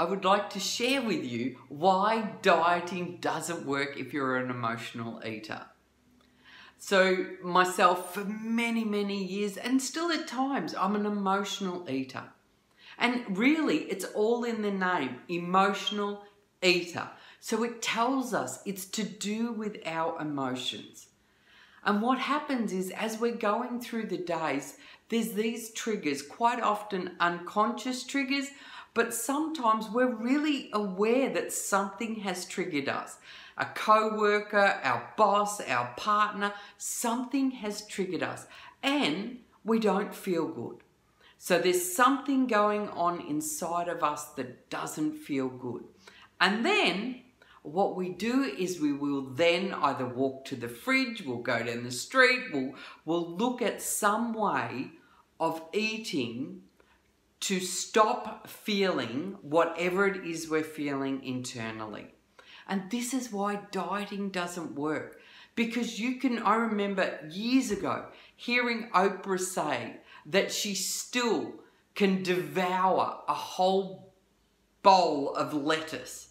I would like to share with you why dieting doesn't work if you're an emotional eater. So, myself, for many, many years, and still at times, I'm an emotional eater. And really, it's all in the name emotional eater. So, it tells us it's to do with our emotions. And what happens is, as we're going through the days, there's these triggers, quite often unconscious triggers, but sometimes we're really aware that something has triggered us. A co-worker, our boss, our partner, something has triggered us and we don't feel good. So there's something going on inside of us that doesn't feel good. And then what we do is we will then either walk to the fridge, we'll go down the street, we'll, we'll look at some way of eating to stop feeling whatever it is we're feeling internally. And this is why dieting doesn't work. Because you can, I remember years ago hearing Oprah say that she still can devour a whole bowl of lettuce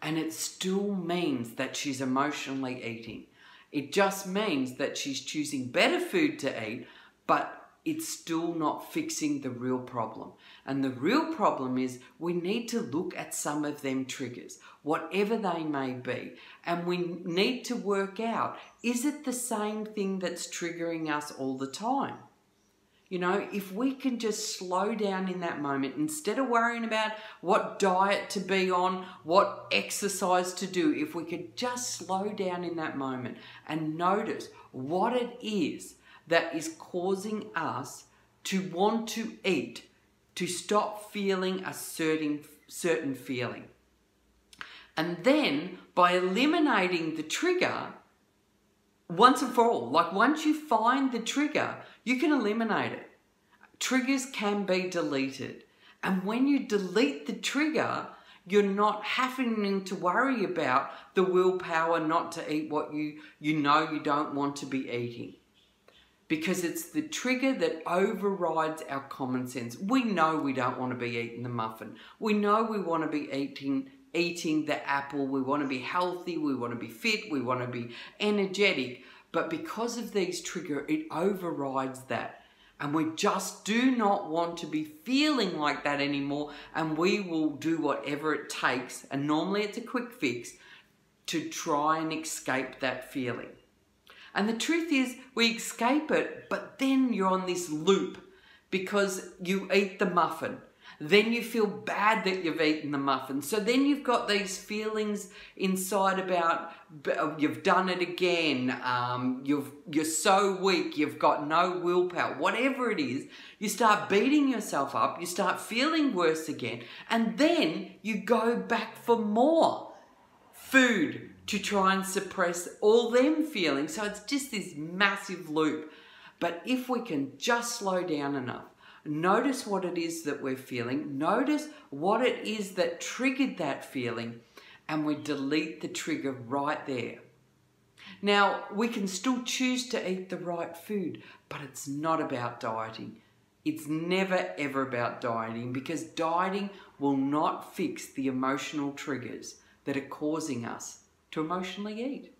and it still means that she's emotionally eating. It just means that she's choosing better food to eat, but it's still not fixing the real problem. And the real problem is we need to look at some of them triggers, whatever they may be, and we need to work out is it the same thing that's triggering us all the time? You know, if we can just slow down in that moment, instead of worrying about what diet to be on, what exercise to do, if we could just slow down in that moment and notice what it is that is causing us to want to eat, to stop feeling a certain, certain feeling. And then by eliminating the trigger, once and for all, like once you find the trigger, you can eliminate it. Triggers can be deleted. And when you delete the trigger, you're not having to worry about the willpower not to eat what you, you know you don't want to be eating. Because it's the trigger that overrides our common sense. We know we don't want to be eating the muffin. We know we want to be eating eating the apple. We want to be healthy. We want to be fit. We want to be energetic. But because of these trigger, it overrides that. And we just do not want to be feeling like that anymore. And we will do whatever it takes. And normally it's a quick fix to try and escape that feeling. And the truth is, we escape it, but then you're on this loop because you eat the muffin then you feel bad that you've eaten the muffin. So then you've got these feelings inside about uh, you've done it again, um, you've, you're so weak, you've got no willpower, whatever it is, you start beating yourself up, you start feeling worse again, and then you go back for more food to try and suppress all them feelings. So it's just this massive loop. But if we can just slow down enough, Notice what it is that we're feeling. Notice what it is that triggered that feeling and we delete the trigger right there. Now, we can still choose to eat the right food, but it's not about dieting. It's never ever about dieting because dieting will not fix the emotional triggers that are causing us to emotionally eat.